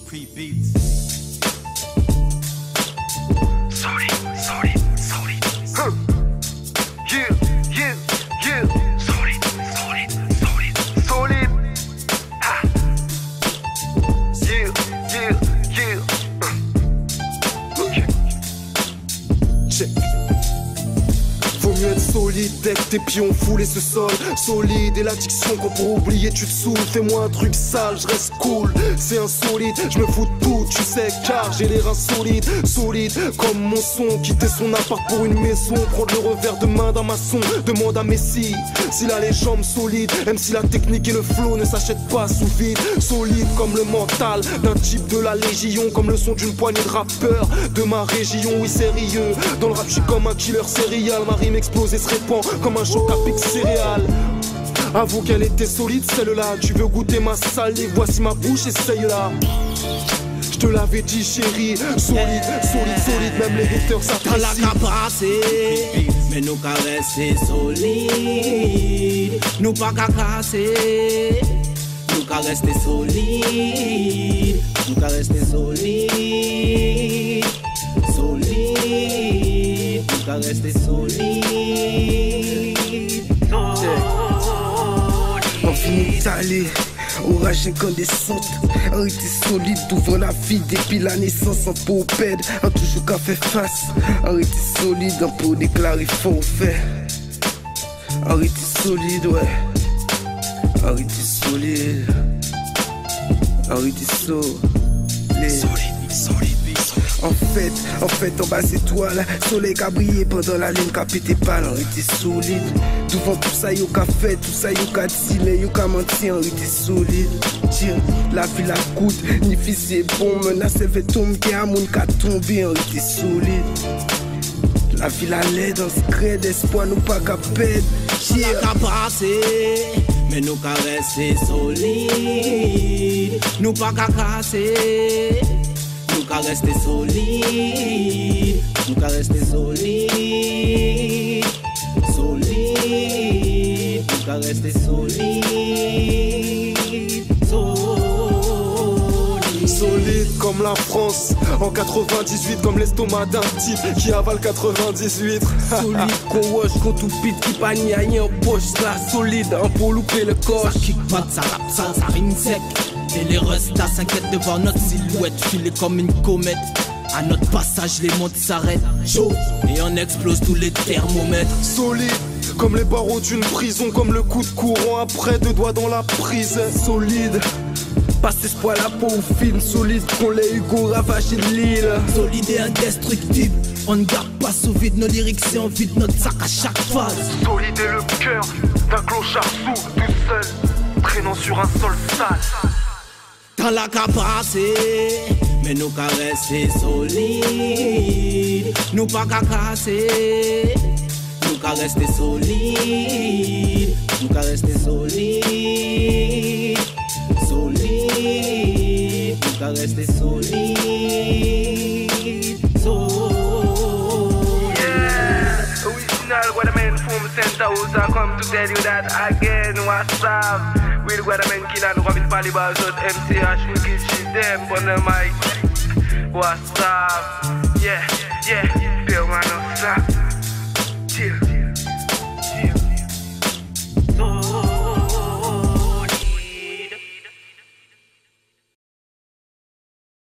Pre Beats. Solide. Dès que tes pions foulent ce sol. Solide et l'addiction qu'on pour oublier tu te saoules. Fais-moi un truc sale, je reste cool. C'est insolite, je me fous de tout, tu sais car j'ai les reins solides. Solide comme mon son, quitter son appart pour une maison. Prendre le revers de main d'un maçon, demande à Messi S'il a les jambes solides, même si la technique et le flow ne s'achètent pas sous vide. Solide comme le mental d'un type de la légion. Comme le son d'une poignée de rappeurs de ma région. Oui sérieux, dans le rap je suis comme un killer serial Ma et se répand comme un choc à pic céréales Avoue qu'elle était solide celle-là Tu veux goûter ma salive, voici ma bouche, essaye-la je te l'avais dit chérie, solide, solide, solide, même les haters Dans la s'apprécient capacité, mais nous qu'à rester solides. Nous pas qu'à casser, nous qu'à rester solides. Nous qu'à rester solides, solides. Qu'à rester solides. On finit d'aller Orage incandescente, arrêté solide, ouvre la vie depuis la naissance en paupède, a toujours qu'à faire face, arrêté solide, un pour déclarer fort fait. Arrêté solide, ouais, arrêté solide, arrêté solide. Solid, solid, solid. En fait, en fait, en bas là. Soleil qui a brillé pendant la lune qui a pété pas on était solide. Devant tout ça, yo qu'a fait, tout ça, yo qu'a dit, mais yo qu'a menti, on était solide. Tiens, la vie la coûte, ni fils c'est bon, menace fait tomber, a moun qu'a tombé, on était solide. La vie la laide, on se crée d'espoir, nous pas qu'à perdre. Yeah. qu'à passer, mais nous qu'à rester solides. Nous pas qu'à casser, nous qu'à rester solides. Nous qu'à rester solides, solides. Nous qu'à rester solides, solides. Solide comme la France En 98 comme l'estomac d'un type qui avale 98 Solide qu'on wash, qu'on tout pite, qui pas ni rien en poche, là, solide, hein, pour louper le corps. Ça kick pas, ça rap sans, ça rime sec. Et les restas s'inquiètent de voir notre silhouette filer comme une comète. À notre passage, les montres s'arrêtent. Chaud, et on explose tous les thermomètres. Solide comme les barreaux d'une prison Comme le coup de courant après deux doigts dans la prise solide. Passe espoir la peau au film, solide qu'on les Hugo ravagé de l'île. Solide et indestructible. On ne garde pas sous vide nos lyrics et on vide notre sac à chaque phase. Solide et le cœur d'un clochard sourd tout seul, traînant sur un sol sale. Dans la capacité, mais nous qu'à rester solides. Nous pas qu'à casser, nous qu'à rester solides. Nous qu'à rester solides, solides. Nous qu'à rester solides, House. I come to tell you that again. What's up? With Guadaman Kinan, Robin Palibal, MCH, we give shit them on the mic. What's up? Yeah, yeah, Pure Manos.